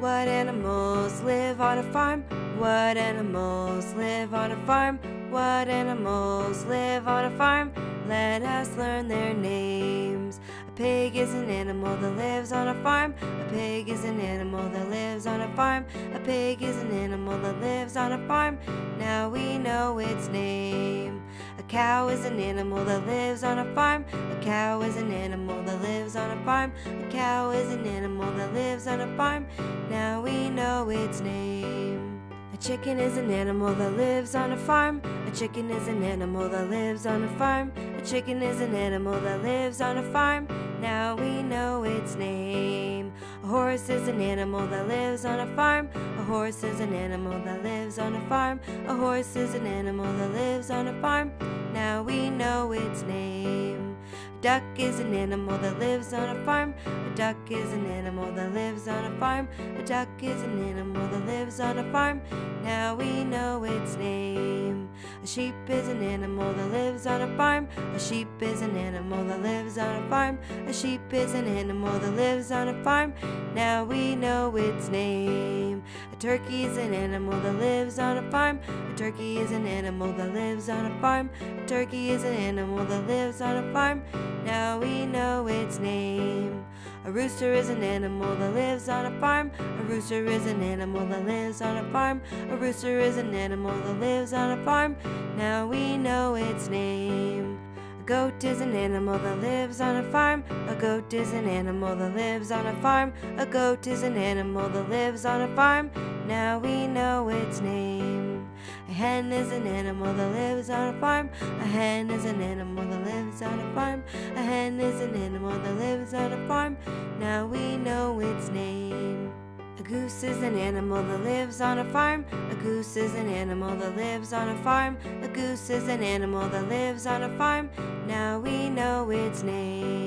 What animals live on a farm? What animals live on a farm? What animals live on a farm? Let us learn their names. A pig is an animal that lives on a farm. A pig is an animal that lives on a farm. A pig is an animal that lives on a farm. Now we know its name. A cow is an animal that lives on a farm. A cow is an animal that lives on a farm. A cow is an animal that lives on a farm. Its name. A chicken is an animal that lives on a farm. A chicken is an animal that lives on a farm. A chicken is an animal that lives on a farm. Now we know its name. A horse is an animal that lives on a farm. A horse is an animal that lives on a farm. A horse is an animal that lives on a farm. Now we know its name. Duck is an animal that lives on a farm. A duck is an animal that lives on a farm. A duck is an animal that lives on a farm. Now we know its name. A sheep is an animal that lives on a farm. A sheep is an animal that lives on a farm. A sheep is an animal that lives on a farm. Now we know its name. A turkey is an animal that lives on a farm. A turkey is an animal that lives on a farm. A turkey is an animal that lives on a farm. Now we know its name. A rooster is an animal that lives on a farm. A rooster is an animal that lives on a farm. A rooster is an animal that lives on a farm. Now we know its name. A goat is an animal that lives on a farm. A goat is an animal that lives on a farm. A goat is an animal that lives on a farm. Now we know its name. A hen is an animal that lives on a farm. A hen is an animal that lives on a farm. A hen is an animal A goose is an animal that lives on a farm. A goose is an animal that lives on a farm. A goose is an animal that lives on a farm. Now we know its name.